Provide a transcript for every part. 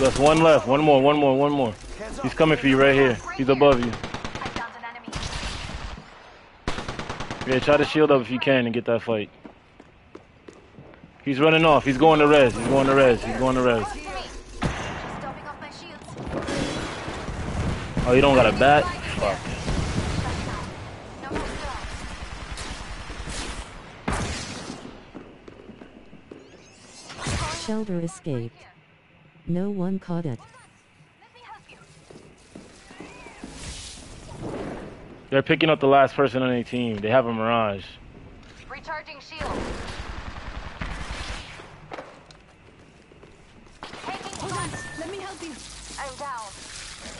That's one left. One more, one more, one more. He's coming for you right here. He's above you. Yeah, try to shield up if you can and get that fight. He's running off. He's going to res. He's going to res. He's going to res. Oh, you don't got a bat? Fuck. Shelter escaped. No one caught it. They're picking up the last person on their team. They have a Mirage. Recharging shield. Hold on. Let me help you. I'm down.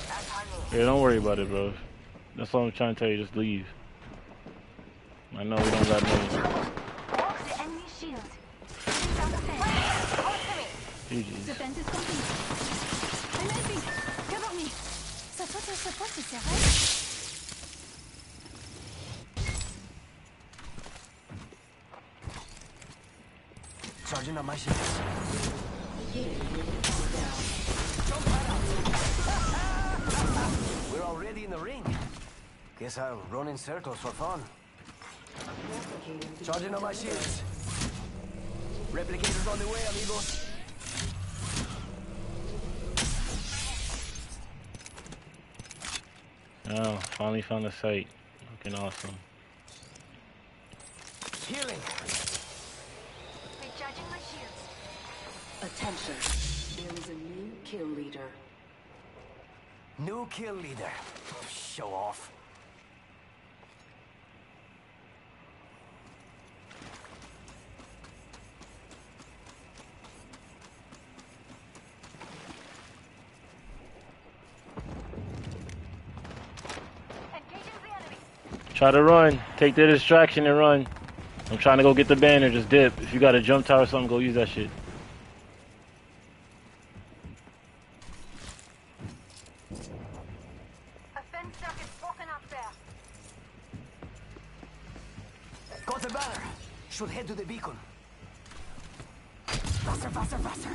That's on me. Yeah, don't worry about it, bro. That's all I'm trying to tell you. Just leave. I know we don't got no. To me. GG's. Is complete. I'm helping. Cover me. Ça toi, ça, ça, c'est sérieux? Charging on my shields. We're already in the ring. Guess I'll run in circles for fun. Charging on my shields. Replicators on the way, amigos. Oh, finally found a site. Looking awesome. Healing. Recharging my shields. Attention. There is a new kill leader. New kill leader. Show off. Try to run. Take the distraction and run. I'm trying to go get the banner. Just dip. If you got a jump tower or something, go use that shit. A fence circuit broken up there. Got the banner. Should head to the beacon. Faster, faster, faster.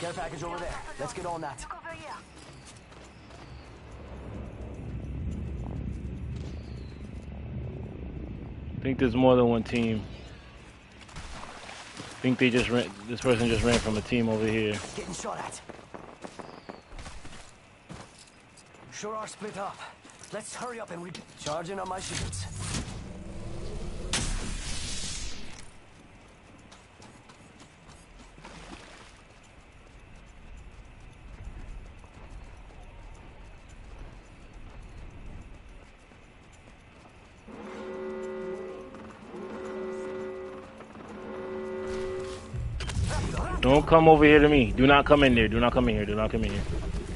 Care package over there. Let's get on that. I think there's more than one team. I think they just ran. This person just ran from a team over here. Getting shot at. Sure are split up. Let's hurry up and re- Charging on my shields. Don't come over here to me. Do not come in there. Do not come in here. Do not come in here.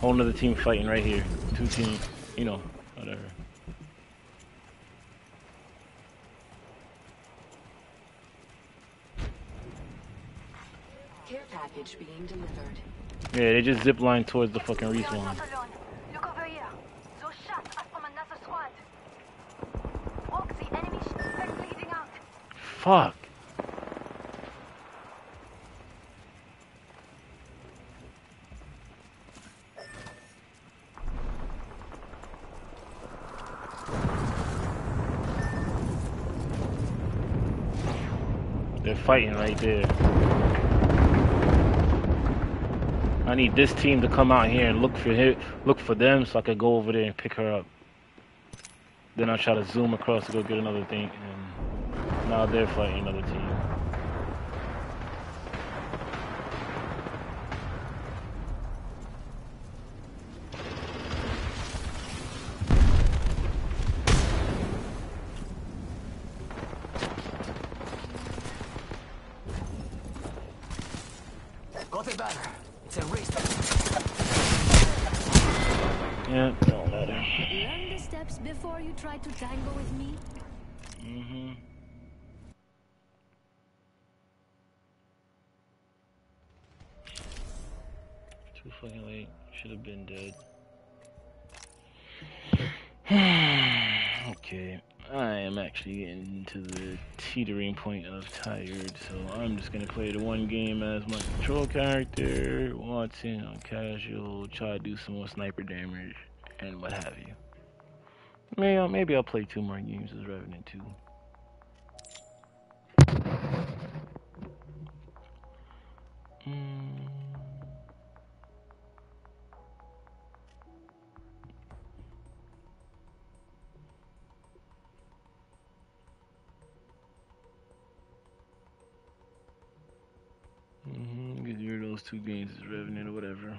Whole nother team fighting right here. Two teams. You know, whatever. Care package being delivered. Yeah, they just zip line towards the fucking respawn. not alone. Look over here. Those shots are from another squad. Walk the enemy shield bleeding out. Fuck. They're fighting right there. I need this team to come out here and look for him, look for them, so I can go over there and pick her up. Then I'll try to zoom across to go get another thing, and now they're fighting another team. Got the banner. It's a race. Yeah, don't matter. Learn the steps before you try to tango with me. Mm-hmm. Too fucking late. Should have been dead. okay. I am actually getting to the teetering point of tired, so I'm just gonna play the one game as my control character, Wattson on casual, try to do some more sniper damage, and what have you. Maybe, maybe I'll play two more games as Revenant 2. Mm. Two games is Revenant or whatever.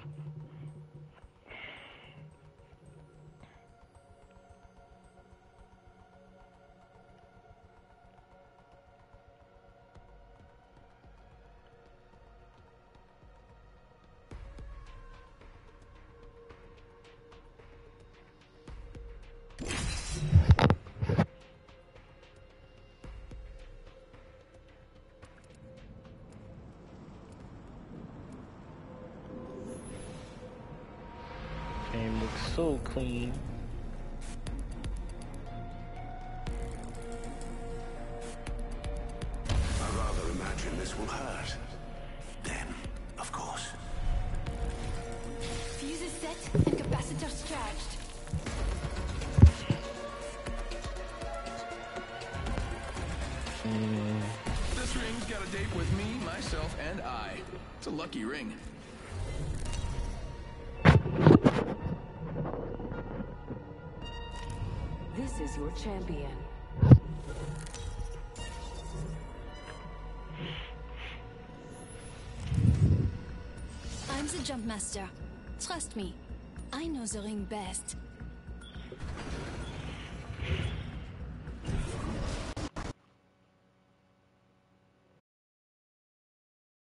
So clean. I rather imagine this will hurt. Then, of course. Fuses set and capacitors charged. This ring's got a date with me, myself, and I. It's a lucky ring. Is your champion. I'm the jump master. Trust me, I know the ring best.